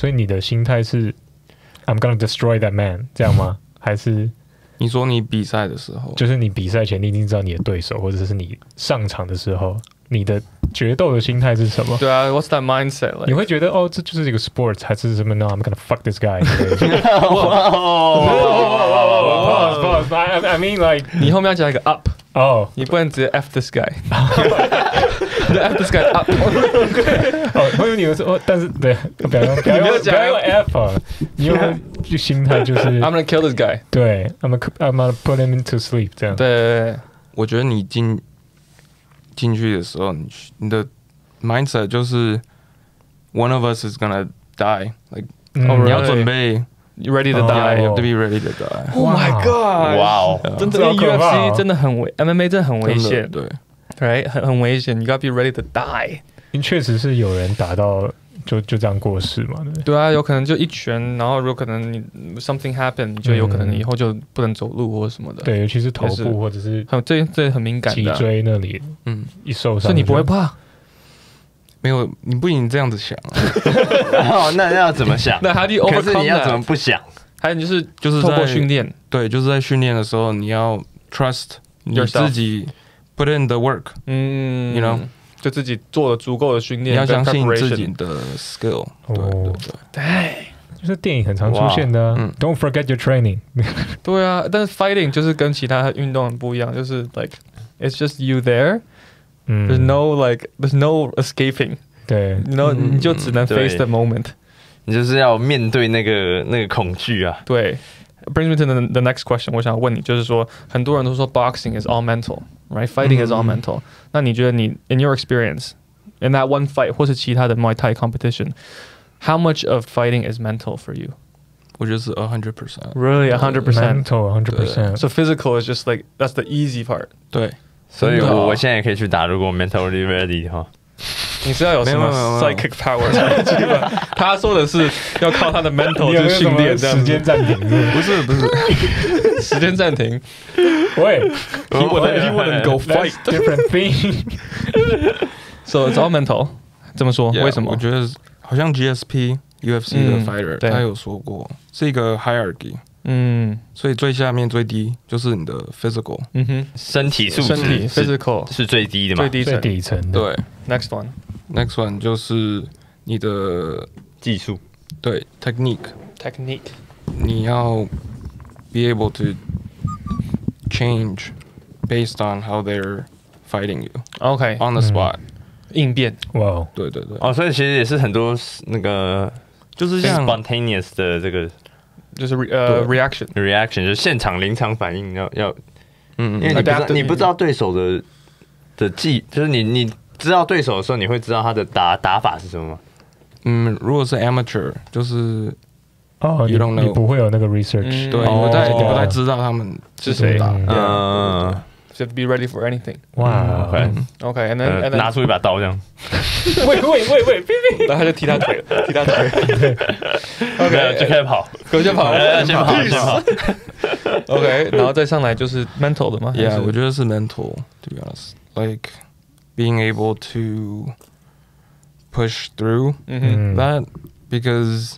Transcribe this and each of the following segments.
所以你的心态是 I'm gonna destroy that man 这样吗？还是你说你比赛的时候，就是你比赛前你已经知道你的对手，或者是你上场的时候，你的决斗的心态是什么？对啊，What's that mindset？你 Like, 会觉得哦，这就是一个 sports，还是什么？No，I'm gonna fuck this guy I mean like 你后面要加一个 up，哦你不能直接 f this guy，你就 f this guy up。哦，我以为你们说，哦，但是对，不要用不要你没有讲用不要用 F，啊你用就心态就是 I'm gonna kill this guy。对，I'm gonna I'm gonna put him into sleep 这样。对对对，我觉得你进进去的时候，你你的 mindset 就是 one of us is gonna die，like 嗯哦你要 really？准备 You ready to 哦 die？ ，you have to be ready to die。 Oh my god！哇哦，真的这好可怕哦 UFC 真的很危，MMA 真的很危真的险对， ，right？很很危险，You gotta be ready to die。确实是有人打到就就这样过世嘛，对对？啊，有可能就一拳，然后有可能你 something happen，你就有可能以后就不能走路或什么的。，对，尤其是头部或者是很这这很敏感脊的啊，椎那里嗯，一受伤，所以你不会？怕？没有，你不仅这样子想啊，哦，那那要怎么想？那 how do you 可是你要怎么不想？还有就是就是透过训练，对，就是在训练的时候，你要 trust 你 Yourself 自己 put in the work，嗯 You know 就自己做了足够的训练，你要相信跟自己 preparation 的 skill。哦对对对，对就是电影很常出现的啊哇嗯，Don't forget your training。对啊，但是 fighting 就是跟其他运动很不一样，就是 like it's just you there，there's 嗯 no like there's no escaping，对，你 know 嗯你就只能对 face the moment。你就是要面对那个那个恐惧啊。对 ，brings me to the the next question，我想问你，就是说很多人都说 boxing is all mental，right？Fighting is all 嗯 mental。那你觉得你 in your experience in that one fight 或是其他的 Muay Thai competition，how much of fighting is mental for you？我觉得是 a hundred percent。 Really, a hundred percent. mental hundred percent。 So physical is just like that's the easy part. 对，所以真的哦我我现在也可以去打，如果 mentally ready 的话。 你是要有什么 psychic power 才能去吗？他说的是要靠他的 mental 去训练这样时间暂停？不是不是，时间暂停。喂 He wouldn't, he wouldn't go fight. different thing。So it's all mental. 这么说为什么我？觉得好像 GSP UFC 的嗯 fighter、他有说过是一个 hierarchy，嗯所以最下面最低就是你的 physical。嗯哼，身体素质身体 physical 是最低的嘛最？低最层。底层的，对 Next one ，next one 就是你的技术对 technique， technique. 你要 be able to change based on how they're fighting you OK， on the 嗯 spot、应变。哇哦，对对对，哦，所以其实也是很多那个就是像 spontaneous 的这个就是 re, 呃对 reaction， reaction，就是现场临场反应要要，嗯因为你不知道 Adaptive 你不知道对手的的技，就是你你 知道对手的时候，你会知道他的打打法是什么吗？嗯，如果是 amateur，就是哦，你 You don't know 你不会有那个 research，嗯对，哦你不太你不哦太知道他们是谁？打。嗯，就 be ready for anything. 哇，OK，OK，and then 呃 and then 拿出一把刀这样，喂喂喂喂，然后他就踢他腿，踢他腿。OK，就开始跑，可就跑。呃先跑先跑，OK，然后再上来就是 mental 的吗？Yeah，我觉得是 mental。To be honest, like being able to push through that because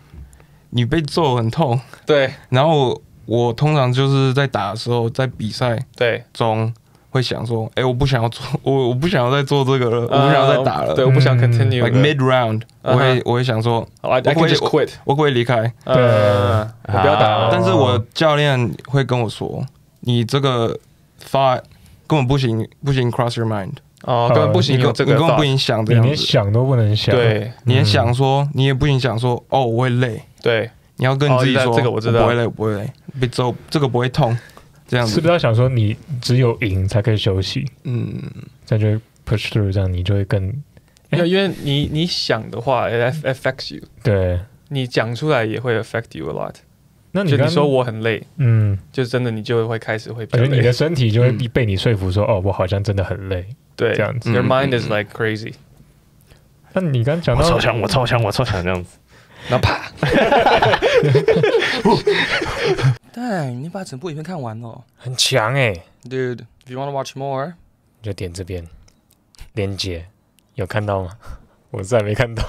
你被揍很痛，对然后我通常就是在打的时候，在比赛对，中会想说，哎，我不想要做，我我不想要再做这个了，我不想要再打了。对，我不想嗯 continue 的。like mid round，我会我会想说，I I 我 can 会 just quit。我可以离开？对，我不要打啊了。但是我教练会跟我说，你这个 thought 根本不行，不行 cross your mind，哦，根本不行你根有这个根本不行想这你样你，连想都不能想，，对你连想说，你也不影响说，哦，我会累，对，你要跟你自己哦说，这个我知道。不会累，不会累，被揍这个不会痛，这样子。是不是，要想说你只有赢才可以休息，嗯，这样就 push through，这样你就会更因为因为你你想的话，it aff- affects you，对。你讲出来也会 affect you a lot。那你你说我很累，嗯，就真的你就会开始会而且你的。身体就会被你说服说，哦，我好像真的很累。对，这样子 Your 嗯 mind 嗯 is 嗯 like crazy。那你刚讲到我超强，我超强，我超强这样子。然后啪。对，你把整部影片看完了很强哎，，Dude。If you want to watch more，你就点这边连接，有看到吗？我实在没看到。